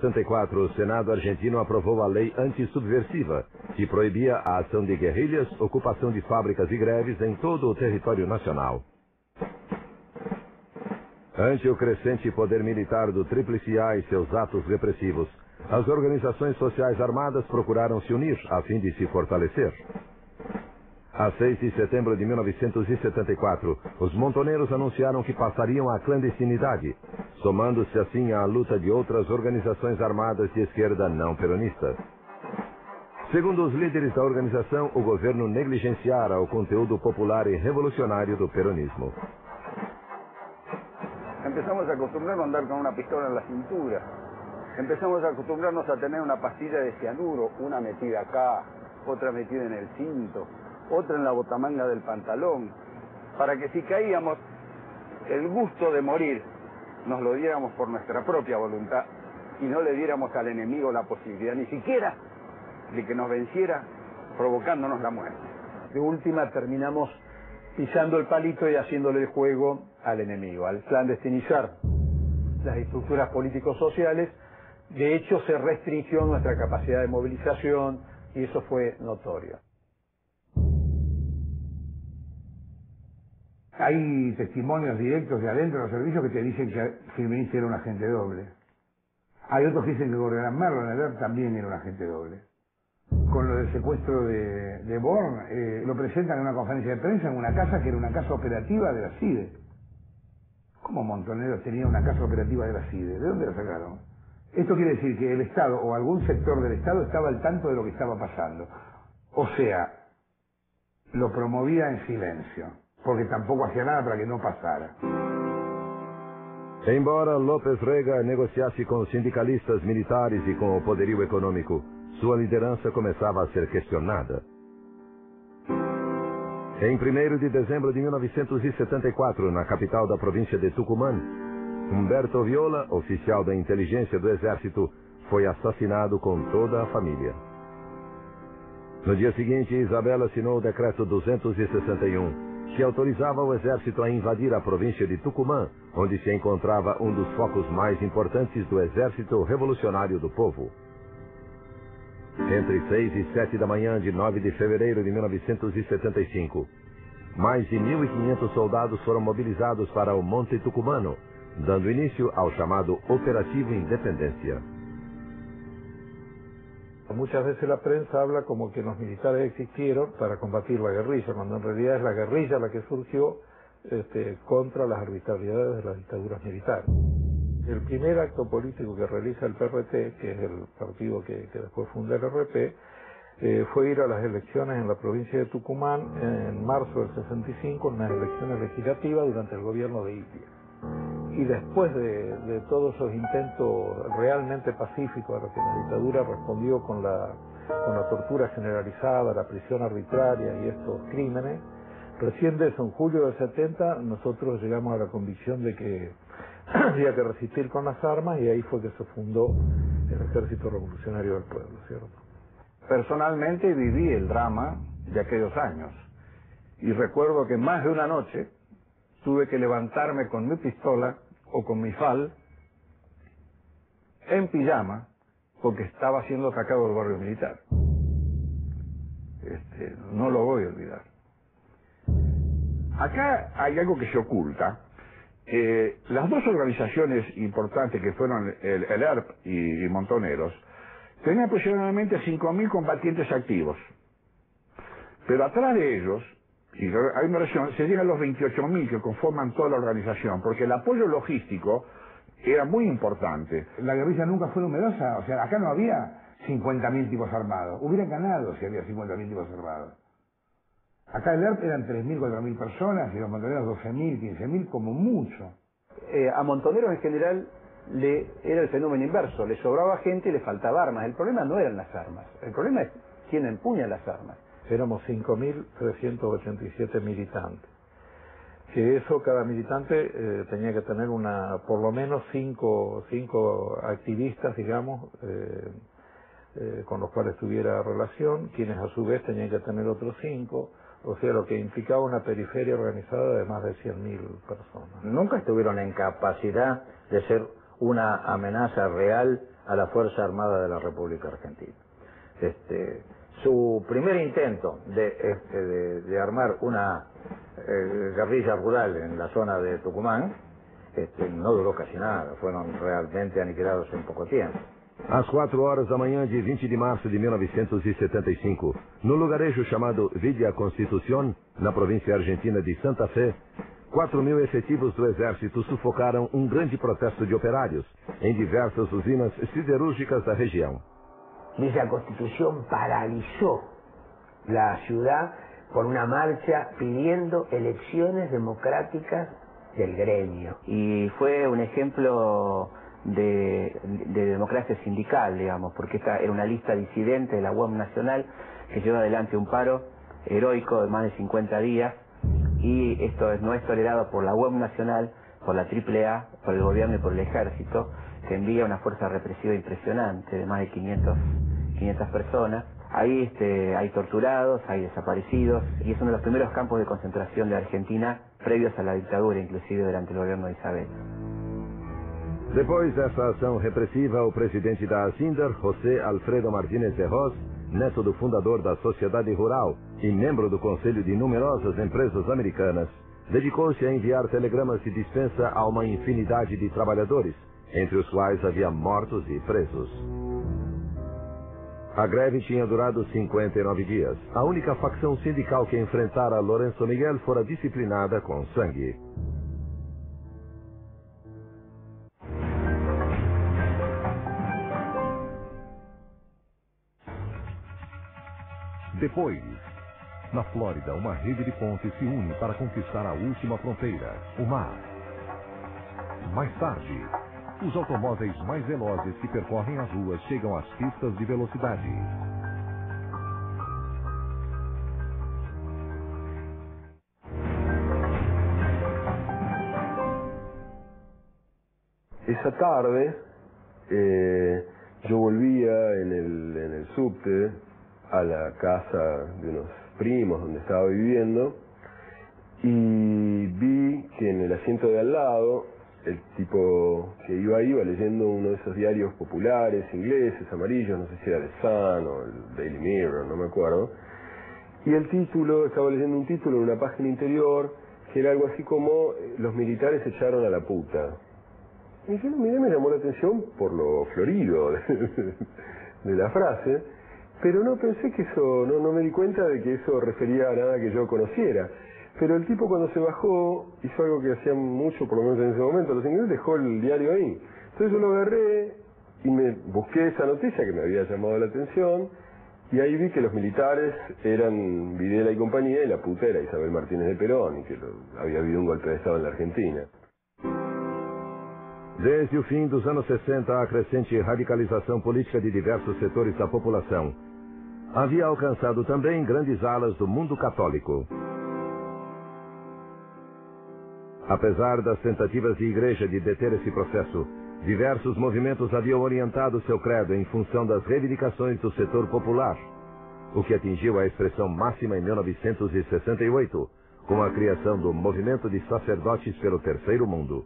1964, o Senado argentino aprovou a lei antissubversiva, que proibia a ação de guerrilhas, ocupação de fábricas e greves em todo o território nacional. Ante o crescente poder militar do Tríplice A e seus atos repressivos, as organizações sociais armadas procuraram se unir a fim de se fortalecer. A 6 de setembro de 1974, os montoneiros anunciaram que passariam à clandestinidade, somando-se assim à luta de outras organizações armadas de esquerda não peronistas. Segundo os líderes da organização, o governo negligenciara o conteúdo popular e revolucionário do peronismo. Empezamos a acostumbrarnos a andar con una pistola en la cintura. Empezamos a acostumbrarnos a tener una pastilla de cianuro, una metida acá, otra metida el cinto, otra en la botamanga del pantalón, para que si caíamos, el gusto de morir nos lo diéramos por nuestra propia voluntad y no le diéramos al enemigo la posibilidad ni siquiera de que nos venciera provocándonos la muerte. De última terminamos pisando el palito y haciéndole el juego al enemigo, al clandestinizar las estructuras políticos-sociales. De hecho, se restringió nuestra capacidad de movilización y eso fue notorio. Hay testimonios directos de adentro de los servicios que te dicen que Firmenich era un agente doble. Hay otros que dicen que Gorriarán Merlo también era un agente doble. Con lo del secuestro de, de Born, eh, lo presentan en una conferencia de prensa en una casa que era una casa operativa de la CIDE. ¿Cómo Montoneros tenía una casa operativa de la CIDE? ¿De dónde la sacaron? Esto quiere decir que el Estado o algún sector del Estado estaba al tanto de lo que estaba pasando. O sea, lo promovía en silencio porque tampoco hacía nada para que no pasara. Embora López Rega negociasse com sindicalistas militares e com o poderio econômico, sua liderança começava a ser questionada. Em 1 de dezembro de 1974, na capital da província de Tucumã, Humberto Viola, oficial da inteligência do Exército, foi assassinado com toda a família. No dia seguinte, Isabela assinou o decreto 261, que autorizava o exército a invadir a província de Tucumã, onde se encontrava um dos focos mais importantes do Exército Revolucionário do Povo. Entre 6 e 7 da manhã de 9 de fevereiro de 1975, mais de 1.500 soldados foram mobilizados para o Monte Tucumano, dando início ao chamado Operativo Independência. Muchas veces la prensa habla como que los militares existieron para combatir la guerrilla, cuando en realidad es la guerrilla la que surgió este, contra las arbitrariedades de las dictaduras militares. El primer acto político que realiza el PRT, que es el partido que, después funda el RP, eh, fue ir a las elecciones en la provincia de Tucumán en marzo del 65, unas elecciones legislativas durante el gobierno de India y después de, todos esos intentos realmente pacíficos a que la dictadura respondió con la, con la tortura generalizada, la prisión arbitraria y estos crímenes, recién de eso, en julio del 70, nosotros llegamos a la convicción de que había que resistir con las armas y ahí fue que se fundó el Ejército Revolucionario del Pueblo, ¿cierto? Personalmente viví el drama de aquellos años y recuerdo que más de una noche tuve que levantarme con mi pistola o con mi fal en pijama porque estaba siendo atacado el barrio militar. Este, no lo voy a olvidar. Acá hay algo que se oculta. Eh, las dos organizaciones importantes que fueron el, ERP y, Montoneros tenían aproximadamente 5.000 combatientes activos. Pero atrás de ellos y hay una relación, se llegan los 28.000 que conforman toda la organización, porque el apoyo logístico era muy importante. La guerrilla nunca fue numerosa, o sea, acá no había 50.000 tipos armados. Hubieran ganado si había 50.000 tipos armados. Acá el ERP eran 3.000, 4.000 personas y los montoneros 12.000, 15.000 como mucho. Eh, a montoneros en general le era el fenómeno inverso, le sobraba gente y le faltaba armas. El problema no eran las armas, el problema es quién empuña las armas éramos 5.387 militantes. Que eso, cada militante eh, tenía que tener una, por lo menos cinco, cinco activistas, digamos, eh, eh, con los cuales tuviera relación, quienes a su vez tenían que tener otros cinco, o sea, lo que implicaba una periferia organizada de más de 100.000 personas. ¿Nunca estuvieron en capacidad de ser una amenaza real a la Fuerza Armada de la República Argentina. Este, su primer intento de, este, de, armar una eh, guerrilla rural en la zona de Tucumán este, no duró casi nada, fueron realmente aniquilados en poco tiempo. Às quatro horas da manhã de 20 de março de 1975, no lugarejo chamado Villa Constitución, na província argentina de Santa Fé, 4 mil efetivos do Exército sufocaram um grande protesto de operários em diversas usinas siderúrgicas da região. Villa Constitución paralizó la ciudad por una marcha pidiendo elecciones democráticas del gremio. Y fue un ejemplo de, democracia sindical, digamos, porque esta era una lista disidente de la UAM Nacional que llevó adelante un paro heroico de más de 50 días y esto no es tolerado por la UAM Nacional, por la AAA, por el gobierno y por el ejército, que envía una fuerza represiva impresionante de más de 500, 500 personas. Ahí este, hay torturados, hay desaparecidos y es uno de los primeros campos de concentración de Argentina previos a la dictadura, inclusive durante el gobierno de Isabel. Depois dessa ação repressiva, o presidente da Asindar, José Alfredo Martínez de Ros, neto do fundador da Sociedade Rural e membro do conselho de numerosas empresas americanas, dedicou-se a enviar telegramas de dispensa a uma infinidade de trabalhadores, entre os quais havia mortos e presos. A greve tinha durado 59 dias. A única facção sindical que enfrentara Lourenço Miguel fora disciplinada com sangue. Depois, na Flórida, uma rede de pontes se une para conquistar a última fronteira, o mar. Mais tarde, os automóveis mais velozes que percorrem as ruas chegam às pistas de velocidade. Esa tarde eh, yo volvía en el, en el subte a la casa de unos primos donde estaba viviendo y vi que en el asiento de al lado el tipo que iba ahí iba leyendo uno de esos diarios populares ingleses, amarillos, no sé si era The Sun o el Daily Mirror, no me acuerdo. Y el título, estaba leyendo un título en una página interior que era algo así como eh, Los militares echaron a la puta. Y yo lo me llamó la atención por lo florido de la frase pero no pensé que eso, no, no me di cuenta de que eso refería a nada que yo conociera. Pero el tipo cuando se bajó hizo algo que hacía mucho, por lo menos en ese momento, los ingleses dejó el diario ahí. Entonces yo lo agarré y me busqué esa noticia que me había llamado la atención y ahí vi que los militares eran Videla y compañía y la puta era Isabel Martínez de Perón y que había habido un golpe de Estado en la Argentina. Desde o fim dos anos 60, a crescente radicalização política de diversos setores da população havia alcançado também grandes alas do mundo católico. Apesar das tentativas de igreja de deter esse processo, diversos movimentos haviam orientado seu credo em função das reivindicações do setor popular, o que atingiu a expressão máxima em 1968, com a criação do Movimento de Sacerdotes pelo Terceiro Mundo.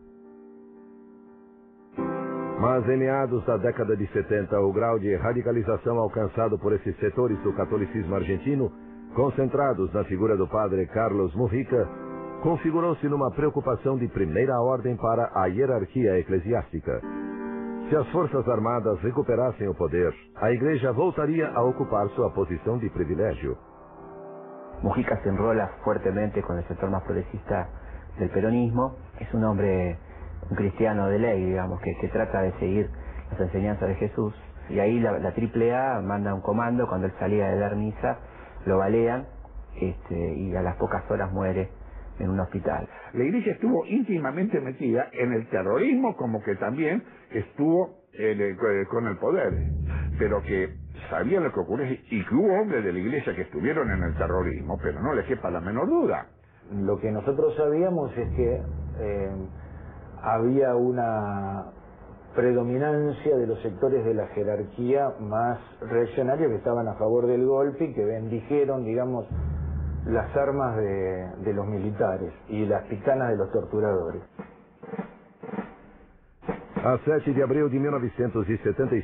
Mas em meados da década de 70, o grau de radicalização alcançado por esses setores do catolicismo argentino, concentrados na figura do padre Carlos Mujica, configurou-se numa preocupação de primeira ordem para a hierarquia eclesiástica. Se as Forças Armadas recuperassem o poder, a Igreja voltaria a ocupar sua posição de privilégio. Mujica se enrola fuertemente con el sector más progresista del peronismo. Es un hombre un cristiano de ley, digamos, que, que trata de seguir las enseñanzas de Jesús. Y ahí la, la AAA manda un comando, cuando él salía de dar misa, lo balean este, y a las pocas horas muere en un hospital. La iglesia estuvo íntimamente metida en el terrorismo como que también estuvo con el poder, pero que sabían lo que ocurría y que hubo hombres de la iglesia que estuvieron en el terrorismo, pero no les quepa la menor duda. Lo que nosotros sabíamos es que eh, había una predominancia de los sectores de la jerarquía más reaccionarios que estaban a favor del golpe y que bendijeron, digamos, las armas de, de los militares y las picanas de los torturadores. A 7 de abril de 1975,